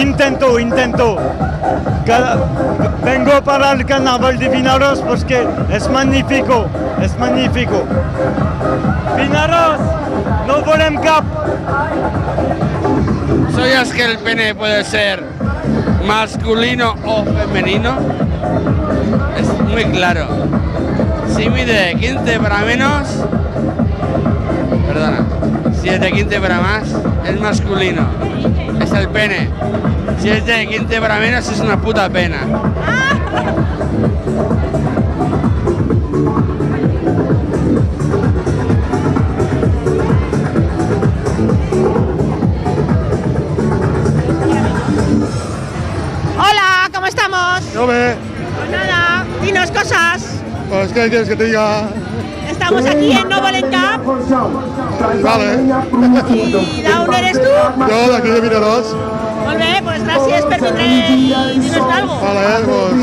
intento, intento. Vengo para el carnaval de Vinaros porque es magnífico, es magnífico. Vinaros, no volem cap. ¿Sabías que el pene puede ser masculino o femenino? Es muy claro. Si mide 15 para menos, perdona, si es de 15 para más, es masculino. Es el pene. Si es de 15 para menos, es una puta pena. Hola, ¿cómo estamos? No me. Pues nada, dinos cosas. Pues, ¿qué quieres que te diga? Estamos aquí en Noble Cup Vale. d'on eres tu? Yo de aquí de Vinaros. Molt bé, pues gràcies per vindre i dir-nos algo. Vale, pues,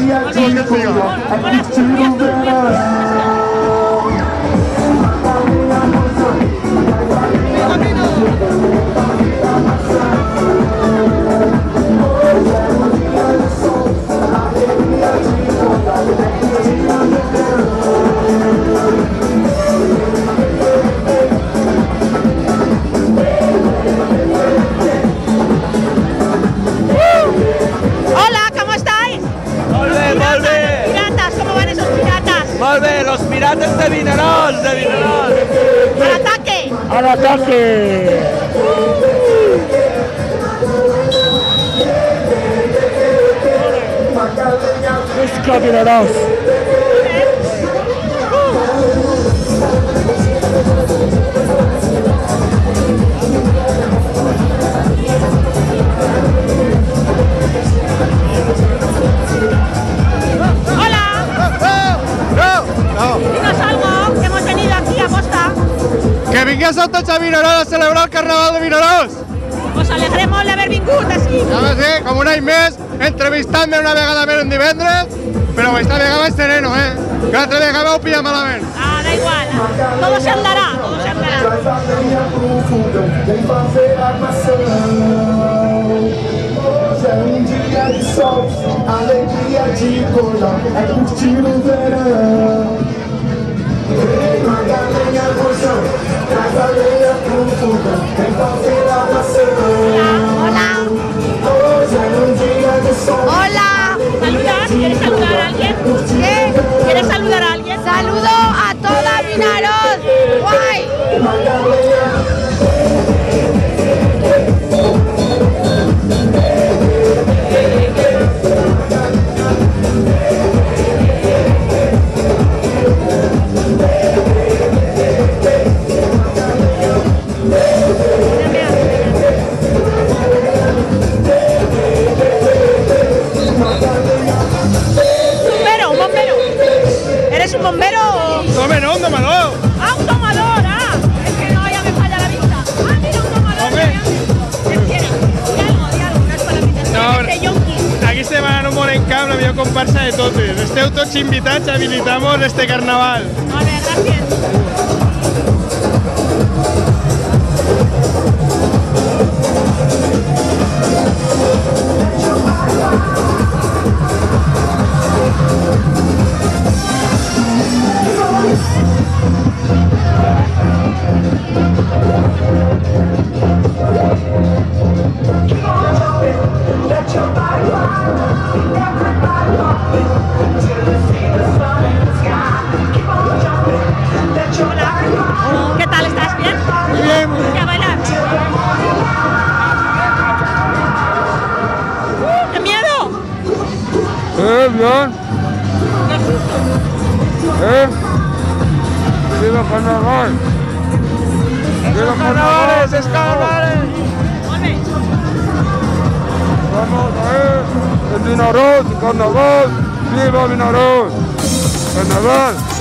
los pirates de Vinaros, de Vinaros. ¡Al ataque! Al ataque. Visca Vinaros. Hola, No, dinos algo, que hemos venido aquí a posta. Que vinguéssiu tots a Vinaros a celebrar el Carnaval de Vinaros. Us alegremos d'haver vingut així. Ja va ser, com un any més, entrevistant-me una vegada més en divendres, però aquesta vegada vaig sereno, eh? Que l'altra vegada m'heu pillat malament. Ah, da igual. Todo se andará, todo se andará. Um dia de sol, alegria de colar, é curtir o verão. my God. Millor comparsa de totes. Esteu tots invitats, habilitamos este carnaval. Molt bé, gràcies. Eh, bien. Eh. ¡Viva carnaval! ¡Viva carnavales, es carnavales! Vamos a ver, el Vinaroz, carnaval, viva Vinaroz, carnaval.